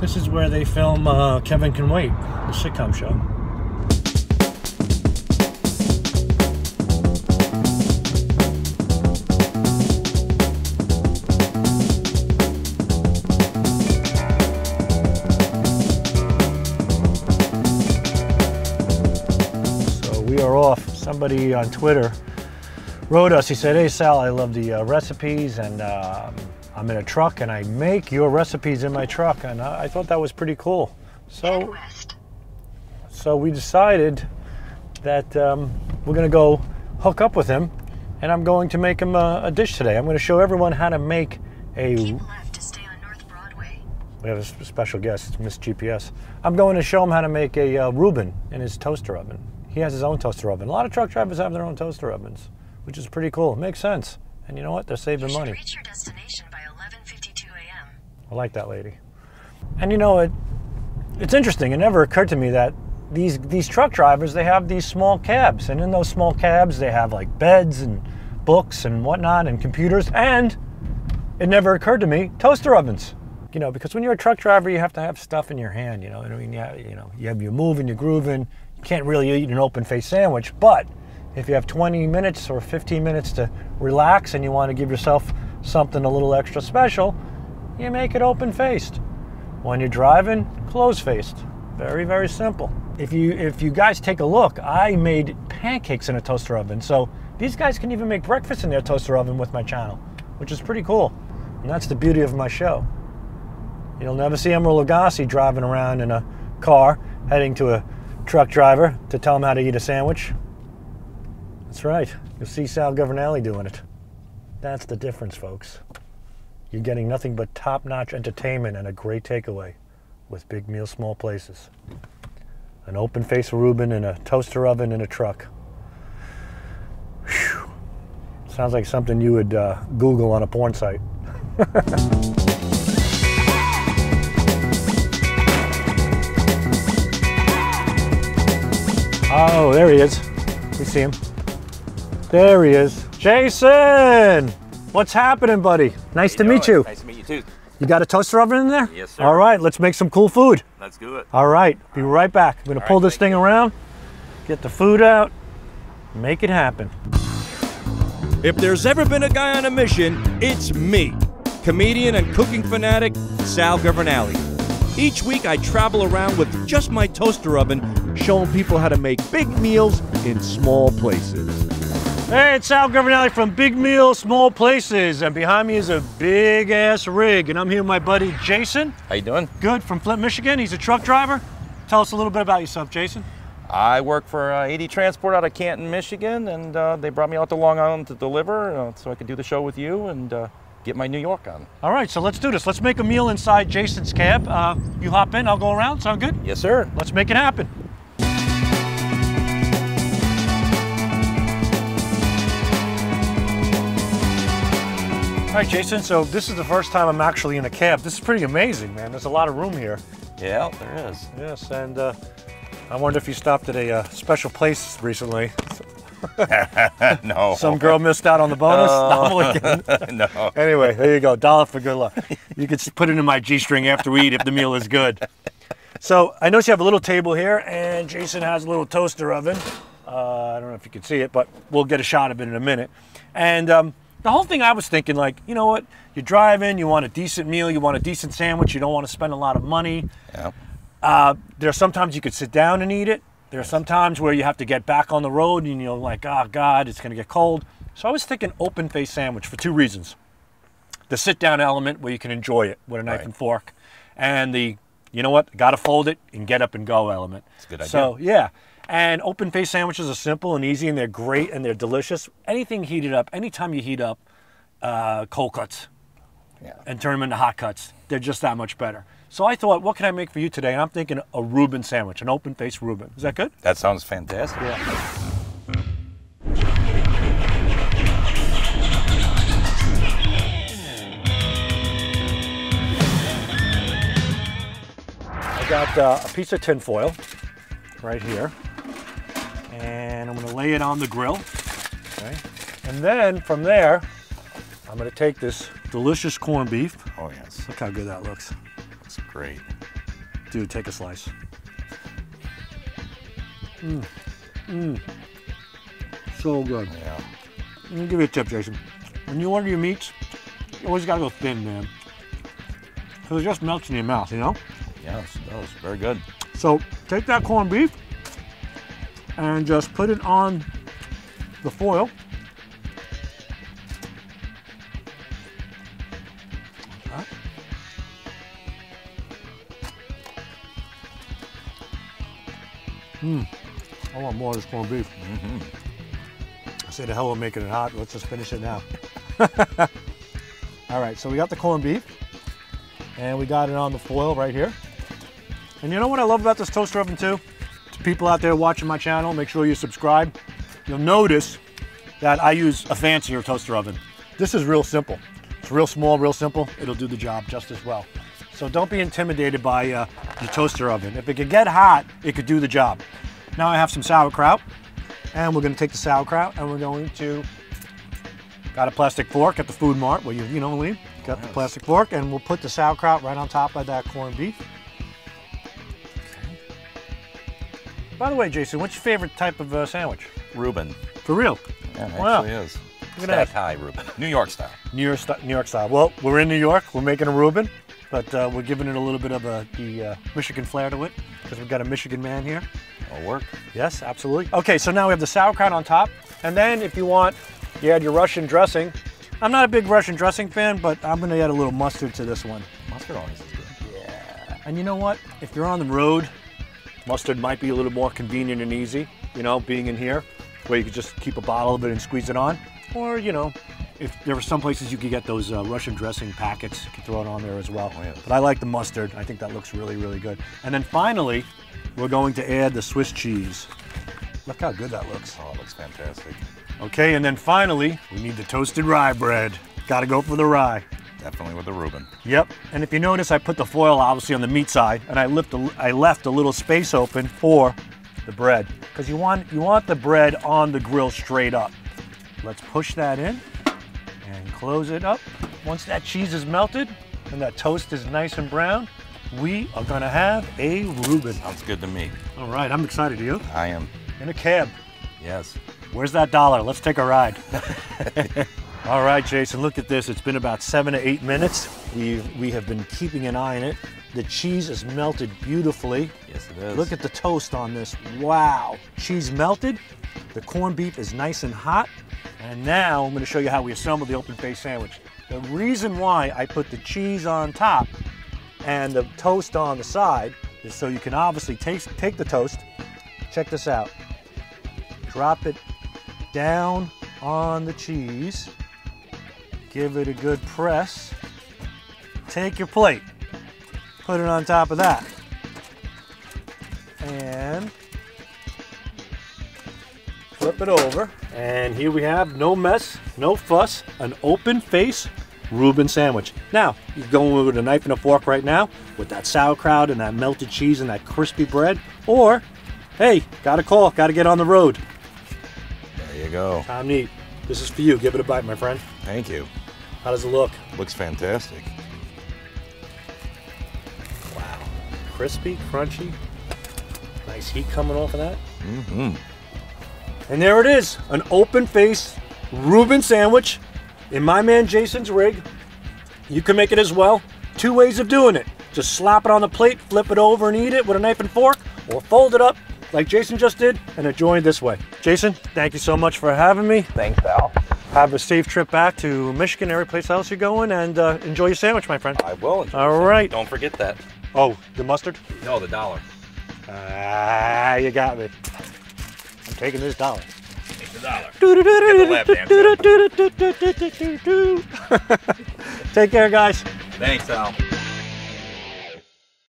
This is where they film uh, Kevin Can Wait, the sitcom show. So we are off. Somebody on Twitter wrote us. He said, "Hey Sal, I love the uh, recipes, and um I'm in a truck, and I make your recipes in my truck." And I, I thought that was pretty cool. So, so we decided that um, we're going to go hook up with him, and I'm going to make him a, a dish today. I'm going to show everyone how to make a left to stay on North Broadway. we have a special guest, Miss GPS. I'm going to show him how to make a uh, Reuben in his toaster oven. He has his own toaster oven. A lot of truck drivers have their own toaster ovens, which is pretty cool. Makes sense. And you know what? They're saving money. reach your destination by 11:52 a.m. I like that lady. And you know, it, it's interesting. It never occurred to me that these these truck drivers they have these small cabs, and in those small cabs they have like beds and books and whatnot and computers. And it never occurred to me toaster ovens. You know, because when you're a truck driver, you have to have stuff in your hand. You know, I mean, yeah, you know, you have your moving, you're grooving. You can't really eat an open face sandwich, but if you have 20 minutes or 15 minutes to relax and you want to give yourself something a little extra special, you make it open faced. When you're driving, closed faced. Very, very simple. If you if you guys take a look, I made pancakes in a toaster oven. So these guys can even make breakfast in their toaster oven with my channel, which is pretty cool. And that's the beauty of my show. You'll never see Emeril Lagasse driving around in a car heading to a truck driver to tell him how to eat a sandwich. That's right. You'll see Sal Governale doing it. That's the difference, folks. You're getting nothing but top notch entertainment and a great takeaway with Big Meal Small Places. An open face Reuben in a toaster oven in a truck. Whew. Sounds like something you would uh, Google on a porn site. oh, there he is. We see him. There he is. Jason! What's happening, buddy? Nice to meet you. Nice to meet you too. You got a toaster oven in there? Yes, sir. All right, let's make some cool food. Let's do it. All right, be right back. I'm gonna All pull right, this thank thing around, get the food out, make it happen. If there's ever been a guy on a mission, it's me, comedian and cooking fanatic Sal Governale. Each week I travel around with just my toaster oven, showing people how to make big meals in small places. Hey, it's Sal Governale from Big Meal Small Places, and behind me is a big ass rig, and I'm here with my buddy Jason. How you doing? Good from Flint, Michigan. He's a truck driver. Tell us a little bit about yourself, Jason. I work for uh, AD Transport out of Canton, Michigan, and uh, they brought me out to Long Island to deliver uh, so I could do the show with you and uh, get my New York on. All right, so let's do this. Let's make a meal inside Jason's cab. Uh, you hop in, I'll go around. Sound good? Yes, sir. Let's make it happen. All right, Jason, so this is the first time I'm actually in a cab. This is pretty amazing, man. There's a lot of room here. Yeah, there is. Yes, and uh, I wonder if you stopped at a uh, special place recently. no. Some girl missed out on the bonus. No, no. Anyway, there you go. Dollar for good luck. You could s- put it in my G-string after we eat if the meal is good. So I notice you have a little table here, and Jason has a little toaster oven. Uh, I don't know if you can see it, but we'll get a shot of it in a minute. And um, the whole thing I was thinking, like, you know what? You're driving, you want a decent meal, you want a decent sandwich, you don't want to spend a lot of money. Yeah. Uh, there are sometimes you could sit down and eat it. There are sometimes where you have to get back on the road and you're like, oh God, it's going to get cold. So I was thinking open face sandwich for two reasons. The sit down element where you can enjoy it with a knife Right. and fork, and the, you know what, got to fold it and get up and go element. It's a good idea. So yeah, and open face sandwiches are simple and easy and they're great and they're delicious. Anything heated up, anytime you heat up uh, cold cuts, Yeah. and turn them into hot cuts. They're just that much better. So I thought, what can I make for you today? And I'm thinking a Reuben sandwich, an open faced Reuben. Is that good? That sounds fantastic. Yeah. I got uh, a piece of tin foil right here, and I'm to lay it on the grill. Okay. And then from there, I'm going to take this delicious corned beef. Oh, yes. Look how good that looks. It's great. Dude, take a slice. Mmm. Mmm. So good. Yeah. Let me give you a tip, Jason. When you order your meats, you always gotta go thin, man. Because it just melts in your mouth, you know? Yes, that was very good. So take that corned beef and just put it on the foil. Mmm. I want more of this corned beef. Mm-hmm. I say the hell with making it hot. Let's just finish it now. All right, so we got the corned beef and we got it on the foil right here. And you know what I love about this toaster oven too? People out there watching my channel, make sure you subscribe. You'll notice that I use a fancier toaster oven. This is real simple. It's real small, real simple. It'll do the job just as well. So don't be intimidated by uh, the toaster oven. If it could get hot, it could do the job. Now I have some sauerkraut, and we're gonna take the sauerkraut and we're going to, got a plastic fork at the food mart where you, you know, leave. Got the plastic fork, and we'll put the sauerkraut right on top of that corned beef. By the way, Jason, what's your favorite type of uh, sandwich? Reuben. For real? Yeah, it Wow. actually is. Look that. High Reuben. New York style. New York, st- New York style. Well, we're in New York. We're making a Reuben, but uh, we're giving it a little bit of a, the uh, Michigan flair to it because we've got a Michigan man here. It'll work. Yes, absolutely. Okay, so now we have the sauerkraut on top, and then if you want, you add your Russian dressing. I'm not a big Russian dressing fan, but I'm gonna add a little mustard to this one. Mustard always is good. Yeah. And you know what? If you're on the road, mustard might be a little more convenient and easy, you know, being in here, where you could just keep a bottle of it and squeeze it on. Or, you know, if there are some places you could get those uh, Russian dressing packets, you could throw it on there as well. Oh, yes. But I like the mustard. I think that looks really, really good. And then finally, we're going to add the Swiss cheese. Look how good that looks. Oh, it looks fantastic. Okay, and then finally, we need the toasted rye bread. Gotta go for the rye. Definitely with the Reuben. Yep. And if you notice, I put the foil obviously on the meat side, and I lift a, I left a little space open for the bread because you want you want the bread on the grill straight up. Let's push that in and close it up. Once that cheese is melted and that toast is nice and brown, we are gonna have a Reuben. Sounds good to me. All right, I'm excited. You? I am. In a cab. Yes. Where's that dollar? Let's take a ride. All right, Jason, look at this. It's been about seven to eight minutes. We we have been keeping an eye on it. The cheese is melted beautifully. Yes, it is. Look at the toast on this. Wow. Cheese melted. The corned beef is nice and hot. And now I'm going to show you how we assemble the open face sandwich. The reason why I put the cheese on top and the toast on the side is so you can obviously taste, take the toast. Check this out. Drop it down on the cheese. Give it a good press. Take your plate. Put it on top of that. And flip it over. And here we have no mess, no fuss, an open face Reuben sandwich. Now, you're going with a knife and a fork right now with that sauerkraut and that melted cheese and that crispy bread. Or, hey, got a call, got to get on the road. There you go. Time to eat. This is for you. Give it a bite, my friend. Thank you. How does it look? Looks fantastic. Wow. Crispy, crunchy. Nice heat coming off of that. Mm-hmm. And there it is, an open face Reuben sandwich in my man Jason's rig. You can make it as well. Two ways of doing it. Just slap it on the plate, flip it over and eat it with a knife and fork, or fold it up like Jason just did and enjoy it this way. Jason, thank you so much for having me. Thanks, pal. Have a safe trip back to Michigan, every place else you're going, and uh, enjoy your sandwich, my friend. I will. enjoy All right. Don't forget that. Oh, the mustard? No, the dollar. Ah, you got me. I'm taking this dollar. Take the dollar. lap Take care, guys. Thanks, Al.